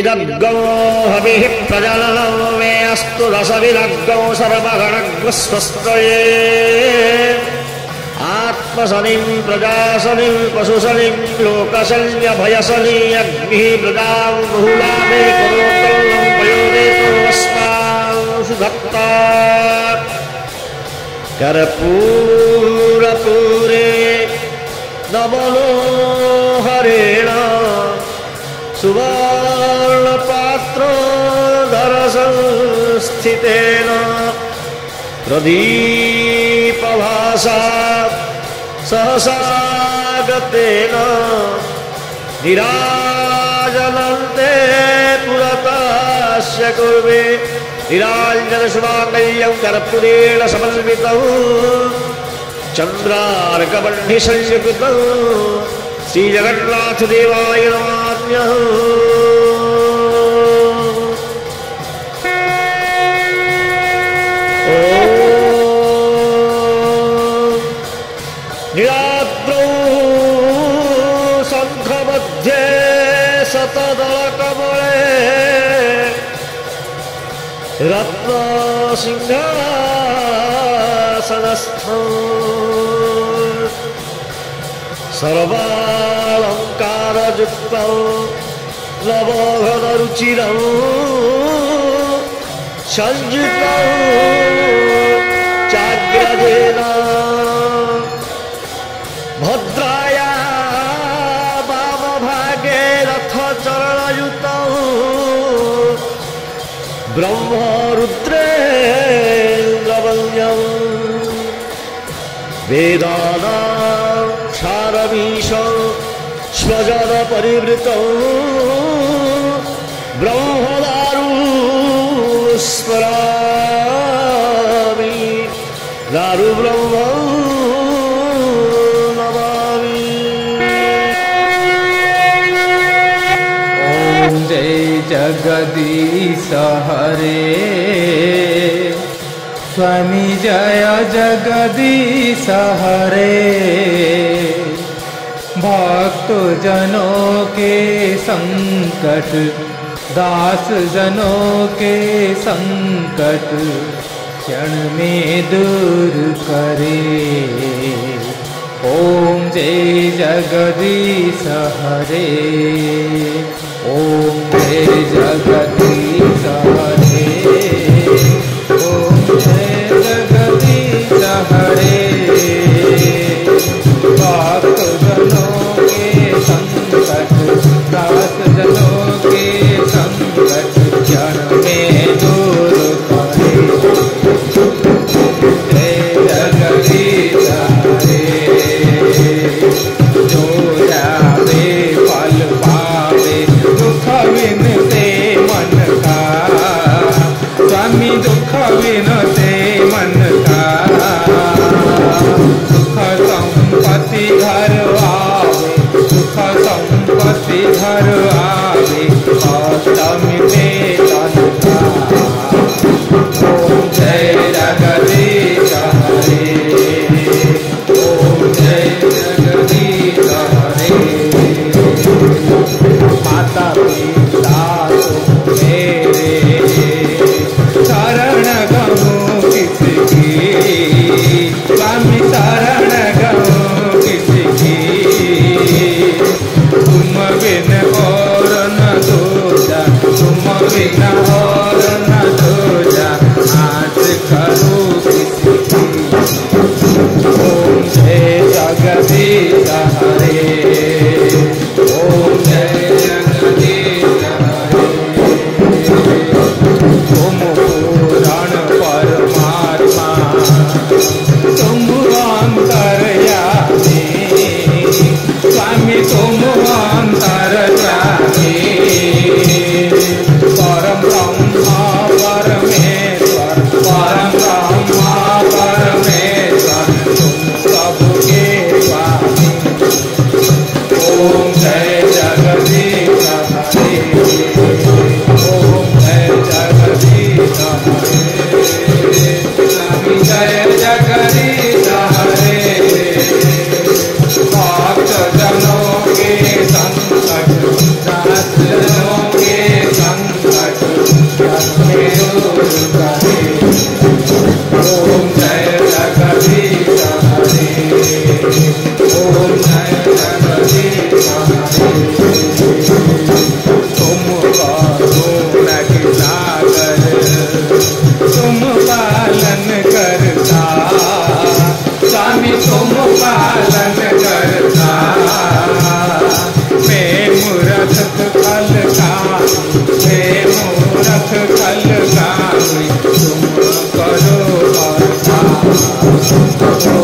इदद्गौ हविः प्रजननो मे अस्तु रसविदग्गौ सर्वगणग्स्वस्तये आत्मशनिम् प्रजाशनिम् पशुशनिम् लोकशल्यभयशनि अग्निः प्रजाम् बहुला मे करोतम् वयोदेतोऽस्मांसु भक्ता कर्पूरपूरे नमनो हरेण। सुवर्णपात्रो दरसंस्थितेन प्रदीपभासा सहसागतेन निराजनन्ते पुरतास्य कुर्वे निराञ्जनशुभाङ्गल्यं कर्पूरेण समन्वितौ चन्द्रार्कबह्निसंयुक्तौ श्रीजगन्नाथदेवाय नमाम्यः रत्नसिंहासनस्थौ सर्वालङ्कारयुक्तौ लवघनरुचिरौ सञ्जितौ चाग्रजेन ब्रह्मरुद्रेन्द्रवल्यम् वेदानां क्षारमीश स्वजनपरिवृतौ ब्रह्मदारुस्मरामि दारुब्रह्म जगदीश हरे। स्वामी जय जगदीश हरे। भक्त जनों के संकट दास जनों के संकट, क्षण में दूर करे। ओम जय जगदीश हरे। ॐ जगत हरे Чуть-чуть.